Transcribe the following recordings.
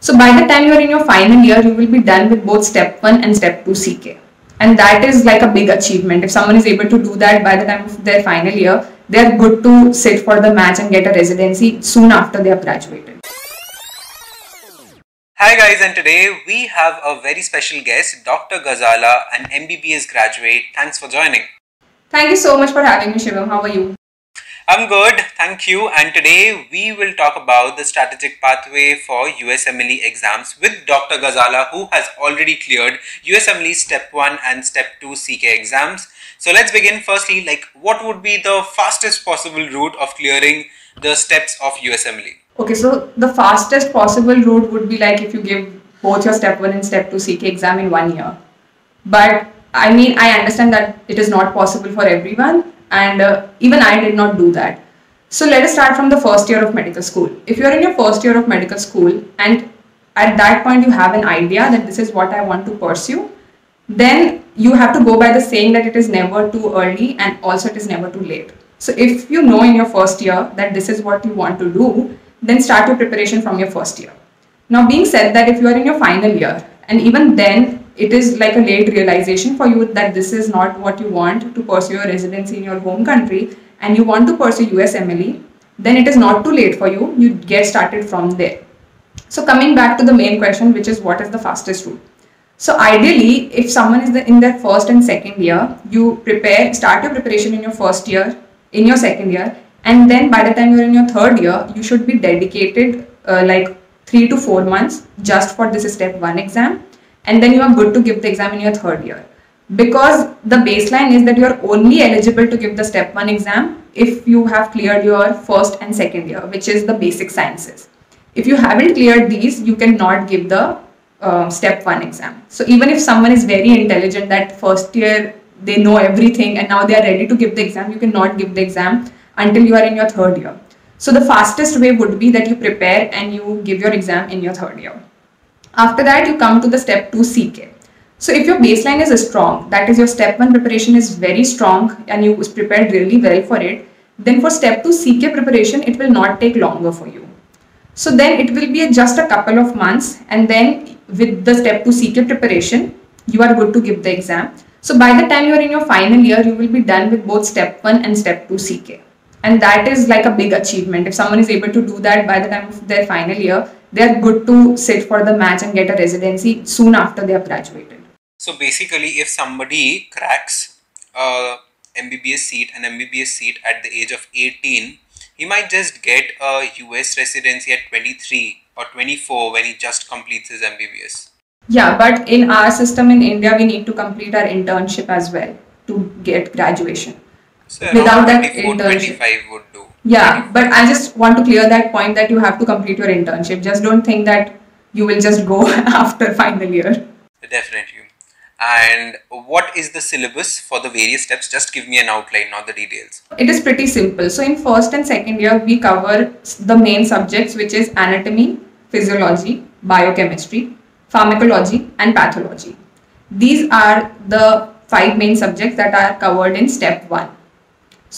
So by the time you are in your final year, you will be done with both step 1 and step 2 CK. And that is like a big achievement. If someone is able to do that by the time of their final year, they are good to sit for the match and get a residency soon after they have graduated. Hi guys and today we have a very special guest, Dr. Gazala, an MBBS graduate. Thanks for joining. Thank you so much for having me Shivam. How are you? I'm good, thank you. And today we will talk about the strategic pathway for USMLE exams with Dr. Gazala who has already cleared USMLE step 1 and step 2 CK exams. So let's begin firstly like what would be the fastest possible route of clearing the steps of USMLE? Okay, so the fastest possible route would be like if you give both your step 1 and step 2 CK exam in one year. But I mean, I understand that it is not possible for everyone and uh, even I did not do that. So let us start from the first year of medical school. If you are in your first year of medical school and at that point you have an idea that this is what I want to pursue, then you have to go by the saying that it is never too early and also it is never too late. So if you know in your first year that this is what you want to do, then start your preparation from your first year. Now being said that if you are in your final year and even then it is like a late realization for you that this is not what you want to pursue your residency in your home country and you want to pursue USMLE, then it is not too late for you. You get started from there. So coming back to the main question, which is what is the fastest route? So ideally, if someone is in their first and second year, you prepare, start your preparation in your first year, in your second year, and then by the time you're in your third year, you should be dedicated uh, like three to four months just for this step one exam and then you are good to give the exam in your third year. Because the baseline is that you are only eligible to give the step 1 exam if you have cleared your first and second year which is the basic sciences. If you haven't cleared these you cannot give the uh, step 1 exam. So even if someone is very intelligent that first year they know everything and now they are ready to give the exam you cannot give the exam until you are in your third year. So the fastest way would be that you prepare and you give your exam in your third year after that, you come to the step 2 CK. So if your baseline is strong, that is your step 1 preparation is very strong and you prepared really well for it, then for step 2 CK preparation, it will not take longer for you. So then it will be just a couple of months and then with the step 2 CK preparation, you are good to give the exam. So by the time you are in your final year, you will be done with both step 1 and step 2 CK. And that is like a big achievement. If someone is able to do that by the time of their final year, they're good to sit for the match and get a residency soon after they have graduated. So basically, if somebody cracks a MBBS seat, an MBBS seat at the age of 18, he might just get a US residency at 23 or 24 when he just completes his MBBS. Yeah, but in our system in India, we need to complete our internship as well to get graduation. So Without that internship, 25 would. Yeah, but I just want to clear that point that you have to complete your internship. Just don't think that you will just go after final year. Definitely. And what is the syllabus for the various steps? Just give me an outline, not the details. It is pretty simple. So in first and second year, we cover the main subjects, which is anatomy, physiology, biochemistry, pharmacology, and pathology. These are the five main subjects that are covered in step one.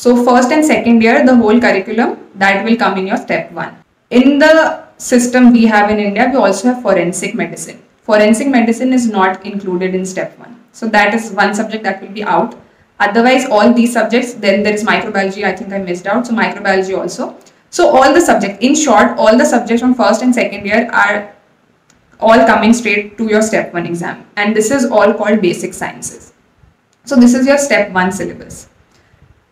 So first and second year, the whole curriculum that will come in your step one. In the system we have in India, we also have forensic medicine. Forensic medicine is not included in step one. So that is one subject that will be out. Otherwise, all these subjects, then there is microbiology, I think I missed out. So microbiology also. So all the subjects, in short, all the subjects from first and second year are all coming straight to your step one exam. And this is all called basic sciences. So this is your step one syllabus.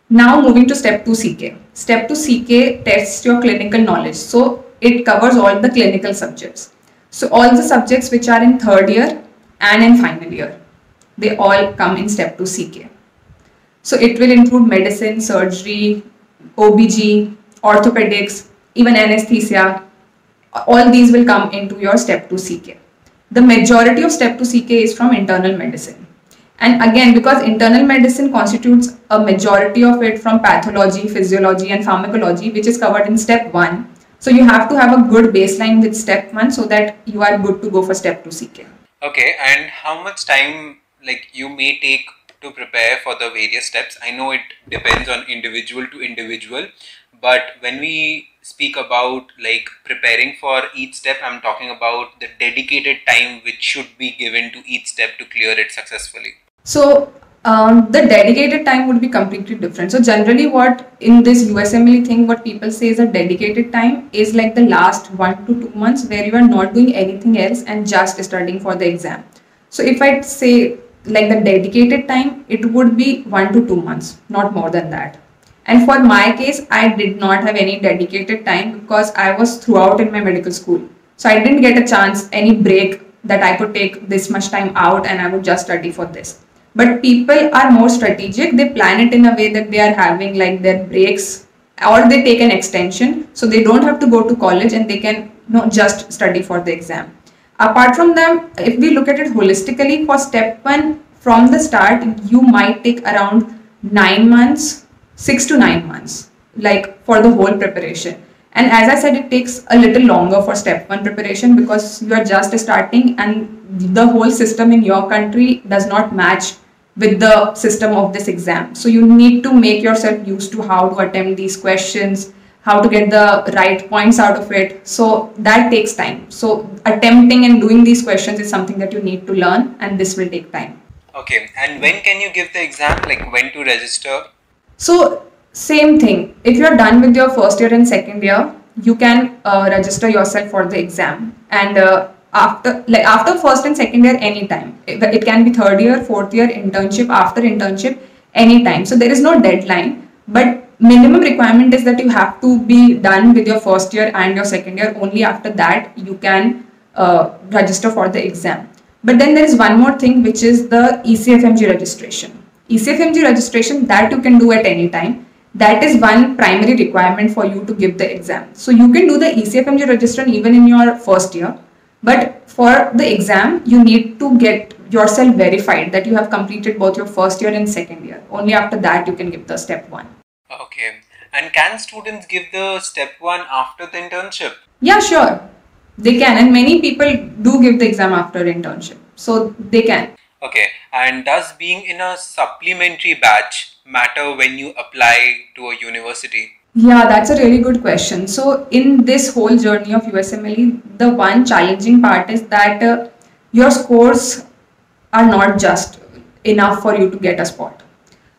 Now moving to step 2 CK. Step 2 CK tests your clinical knowledge. So it covers all the clinical subjects. So all the subjects which are in third year and in final year, they all come in step 2 CK. So it will include medicine, surgery, OBG, orthopedics, even anesthesia. All these will come into your step 2 CK. The majority of step 2 CK is from internal medicine. And again, because internal medicine constitutes a majority of it from pathology, physiology, and pharmacology, which is covered in step one. So you have to have a good baseline with step one so that you are good to go for step two CK. Okay, and how much time like you may take to prepare for the various steps? I know it depends on individual to individual, but when we speak about like preparing for each step. I'm talking about the dedicated time which should be given to each step to clear it successfully. So um, the dedicated time would be completely different. So generally what in this USMLE thing, what people say is a dedicated time is like the last one to two months where you are not doing anything else and just studying for the exam. So if I say like the dedicated time, it would be one to two months, not more than that. And for my case, I did not have any dedicated time because I was throughout in my medical school. So I didn't get a chance, any break that I could take this much time out and I would just study for this but people are more strategic. They plan it in a way that they are having like their breaks or they take an extension. So they don't have to go to college and they can you know, just study for the exam. Apart from them if we look at it holistically for step one from the start you might take around nine months six to nine months like for the whole preparation. And as i said it takes a little longer for step one preparation because you are just starting and the whole system in your country does not match with the system of this exam. So you need to make yourself used to how to attempt these questions, how to get the right points out of it. So that takes time. So attempting and doing these questions is something that you need to learn and this will take time. Okay. And when can you give the exam? Like when to register? So same thing. If you're done with your first year and second year, you can uh, register yourself for the exam and uh, after like after first and second year anytime. It, it can be third year fourth year internship after internship anytime. So there is no deadline. But minimum requirement is that you have to be done with your first year and your second year. Only after that you can uh, register for the exam. But then there is one more thing which is the ecfmg registration. Ecfmg registration that you can do at any time. That is one primary requirement for you to give the exam. So you can do the ecfmg registration even in your first year but for the exam, you need to get yourself verified that you have completed both your first year and second year. Only after that you can give the step one. Okay. And can students give the step one after the internship? Yeah, sure. They can. And many people do give the exam after internship. So they can. Okay. And does being in a supplementary batch matter when you apply to a university? Yeah, that's a really good question. So, in this whole journey of USMLE, the one challenging part is that uh, your scores are not just enough for you to get a spot.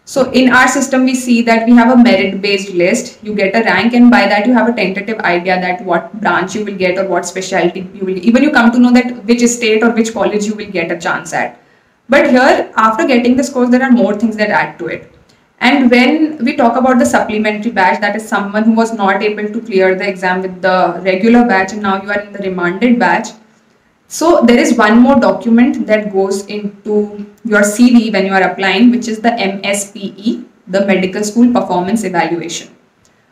So, in our system, we see that we have a merit based list. You get a rank, and by that, you have a tentative idea that what branch you will get or what specialty you will even you come to know that which state or which college you will get a chance at. But here, after getting the scores, there are more things that add to it and when we talk about the supplementary batch, that is someone who was not able to clear the exam with the regular batch and now you are in the remanded batch. So there is one more document that goes into your CV when you are applying, which is the MSPE, the Medical School Performance Evaluation.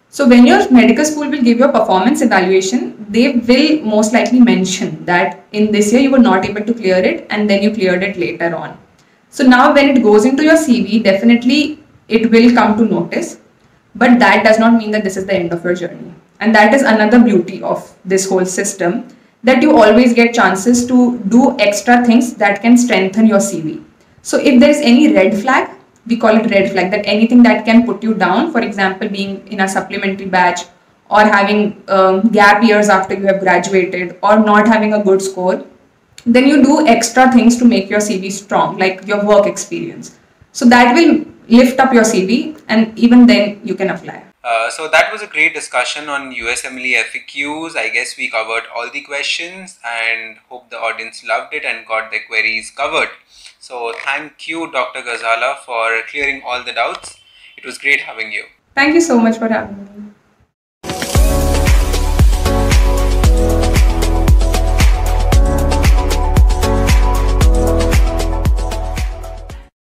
So when your medical school will give your performance evaluation, they will most likely mention that in this year you were not able to clear it and then you cleared it later on. So now when it goes into your CV, definitely it will come to notice but that does not mean that this is the end of your journey. And that is another beauty of this whole system that you always get chances to do extra things that can strengthen your cv so if there is any red flag we call it red flag that anything that can put you down for example being in a supplementary batch or having um, gap years after you have graduated or not having a good score then you do extra things to make your cv strong like your work experience so that will lift up your CV and even then you can apply. Uh, so that was a great discussion on USMLE FAQs. I guess we covered all the questions and hope the audience loved it and got their queries covered. So thank you, Dr. Gazala, for clearing all the doubts. It was great having you. Thank you so much for having me.